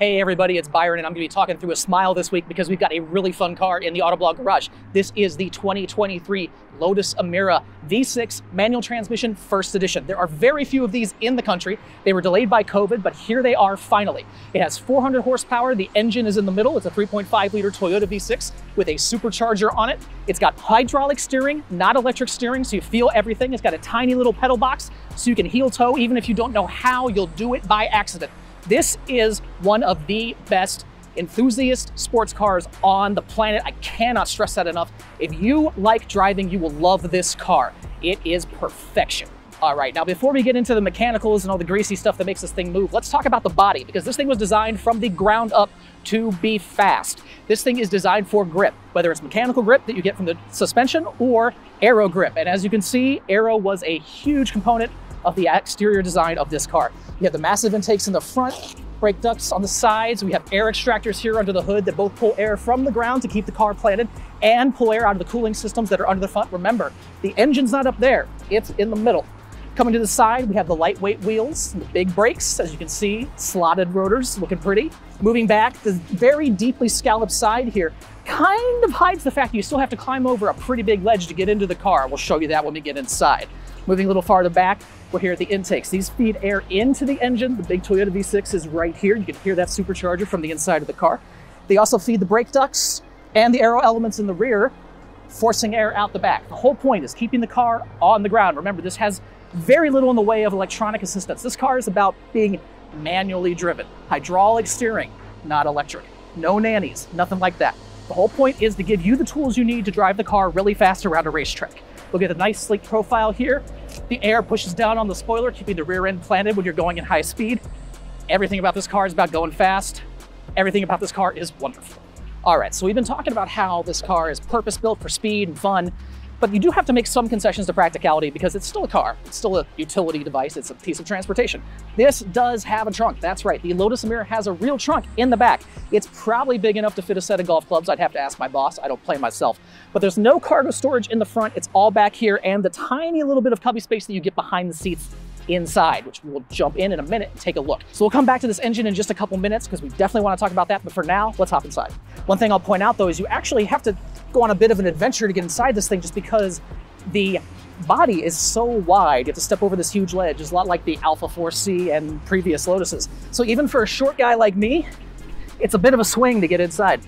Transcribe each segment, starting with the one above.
Hey everybody, it's Byron and I'm going to be talking through a smile this week because we've got a really fun car in the Autoblog garage. This is the 2023 Lotus Emira V6 manual transmission first edition. There are very few of these in the country. They were delayed by COVID, but here they are finally. It has 400 horsepower. The engine is in the middle. It's a 3.5 liter Toyota V6 with a supercharger on it. It's got hydraulic steering, not electric steering, so you feel everything. It's got a tiny little pedal box so you can heel toe even if you don't know how, you'll do it by accident. This is one of the best enthusiast sports cars on the planet. I cannot stress that enough. If you like driving, you will love this car. It is perfection. All right, now before we get into the mechanicals and all the greasy stuff that makes this thing move, let's talk about the body because this thing was designed from the ground up to be fast. This thing is designed for grip, whether it's mechanical grip that you get from the suspension or aero grip. And as you can see, aero was a huge component of the exterior design of this car. You have the massive intakes in the front, brake ducts on the sides. We have air extractors here under the hood that both pull air from the ground to keep the car planted and pull air out of the cooling systems that are under the front. Remember, the engine's not up there, it's in the middle. Coming to the side, we have the lightweight wheels, the big brakes, as you can see, slotted rotors, looking pretty. Moving back, the very deeply scalloped side here kind of hides the fact you still have to climb over a pretty big ledge to get into the car. We'll show you that when we get inside. Moving a little farther back, we're here at the intakes. These feed air into the engine. The big Toyota V6 is right here. You can hear that supercharger from the inside of the car. They also feed the brake ducts and the aero elements in the rear, forcing air out the back. The whole point is keeping the car on the ground. Remember, this has very little in the way of electronic assistance. This car is about being manually driven. Hydraulic steering, not electric. No nannies, nothing like that. The whole point is to give you the tools you need to drive the car really fast around a racetrack. Look get a nice sleek profile here. The air pushes down on the spoiler, keeping the rear end planted when you're going in high speed. Everything about this car is about going fast. Everything about this car is wonderful. All right, so we've been talking about how this car is purpose built for speed and fun, but you do have to make some concessions to practicality because it's still a car. It's still a utility device. It's a piece of transportation. This does have a trunk. That's right. The Lotus Emira has a real trunk in the back. It's probably big enough to fit a set of golf clubs. I'd have to ask my boss. I don't play myself. But there's no cargo storage in the front. It's all back here and the tiny little bit of cubby space that you get behind the seats inside, which we'll jump in in a minute and take a look. So we'll come back to this engine in just a couple minutes because we definitely want to talk about that. But for now, let's hop inside. One thing I'll point out though is you actually have to go on a bit of an adventure to get inside this thing just because the body is so wide, you have to step over this huge ledge. It's a lot like the Alfa 4C and previous Lotuses. So even for a short guy like me, it's a bit of a swing to get inside.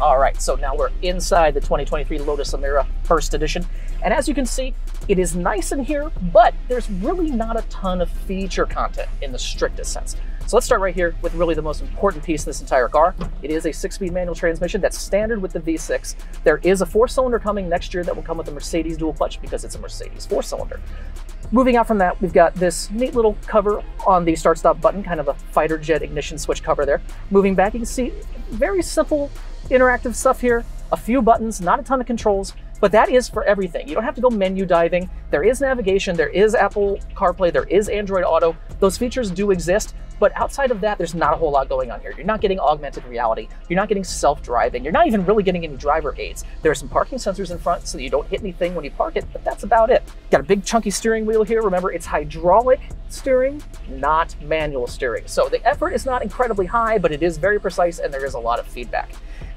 All right, so now we're inside the 2023 Lotus Emira First Edition. And as you can see, it is nice in here, but there's really not a ton of feature content in the strictest sense. So let's start right here with really the most important piece of this entire car. It is a six-speed manual transmission that's standard with the V6. There is a four-cylinder coming next year that will come with a Mercedes dual clutch because it's a Mercedes four-cylinder. Moving out from that, we've got this neat little cover on the start-stop button, kind of a fighter jet ignition switch cover there. Moving back, you can see very simple interactive stuff here, a few buttons, not a ton of controls, but that is for everything. You don't have to go menu diving. There is navigation, there is Apple CarPlay, there is Android Auto. Those features do exist, but outside of that, there's not a whole lot going on here. You're not getting augmented reality. You're not getting self-driving. You're not even really getting any driver aids. There are some parking sensors in front so that you don't hit anything when you park it, but that's about it. Got a big chunky steering wheel here. Remember, it's hydraulic steering, not manual steering. So the effort is not incredibly high, but it is very precise and there is a lot of feedback.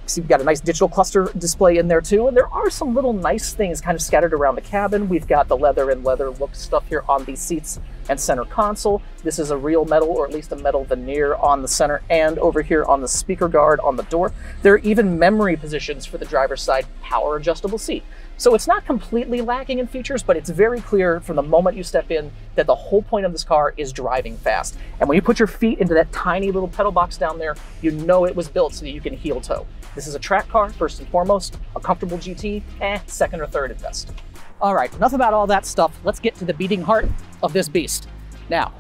See, we've got a nice digital cluster display in there too, and there are some little nice things kind of scattered around the cabin. We've got the leather and leather look stuff here on these seats and center console. This is a real metal, or at least a metal veneer on the center and over here on the speaker guard on the door. There are even memory positions for the driver's side power adjustable seat. So it's not completely lacking in features, but it's very clear from the moment you step in that the whole point of this car is driving fast. And when you put your feet into that tiny little pedal box down there, you know it was built so that you can heel toe. This is a track car, first and foremost, a comfortable GT, eh, second or third at best. All right, enough about all that stuff. Let's get to the beating heart of this beast. Now,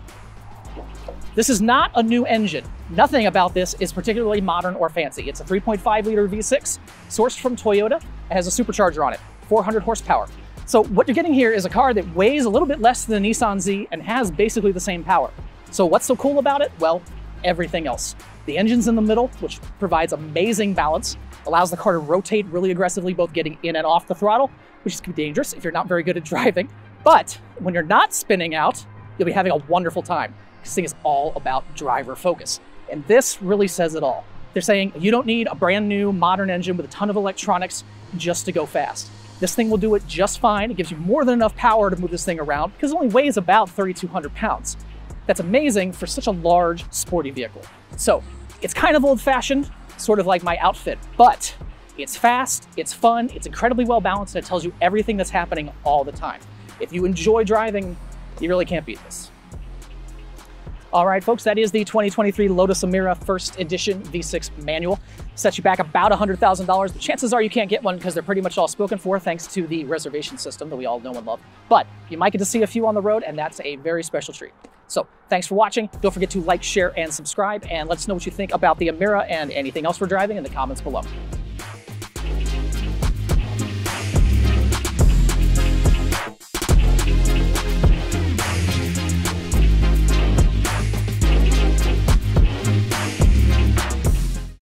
this is not a new engine. Nothing about this is particularly modern or fancy. It's a 3.5 liter V6 sourced from Toyota. It has a supercharger on it, 400 horsepower. So what you're getting here is a car that weighs a little bit less than the Nissan Z and has basically the same power. So what's so cool about it? Well, everything else. The engine's in the middle, which provides amazing balance, allows the car to rotate really aggressively, both getting in and off the throttle, which is dangerous if you're not very good at driving. But when you're not spinning out, you'll be having a wonderful time. This thing is all about driver focus. And this really says it all. They're saying you don't need a brand new modern engine with a ton of electronics just to go fast. This thing will do it just fine. It gives you more than enough power to move this thing around because it only weighs about 3,200 pounds. That's amazing for such a large, sporty vehicle. So it's kind of old fashioned, sort of like my outfit, but it's fast, it's fun, it's incredibly well balanced, and it tells you everything that's happening all the time. If you enjoy driving, you really can't beat this. All right, folks, that is the 2023 Lotus Emira First Edition V6 manual. Sets you back about $100,000, but chances are you can't get one because they're pretty much all spoken for thanks to the reservation system that we all know and love. But you might get to see a few on the road, and that's a very special treat. So thanks for watching. Don't forget to like, share, and subscribe, and let us know what you think about the Emira and anything else we're driving in the comments below.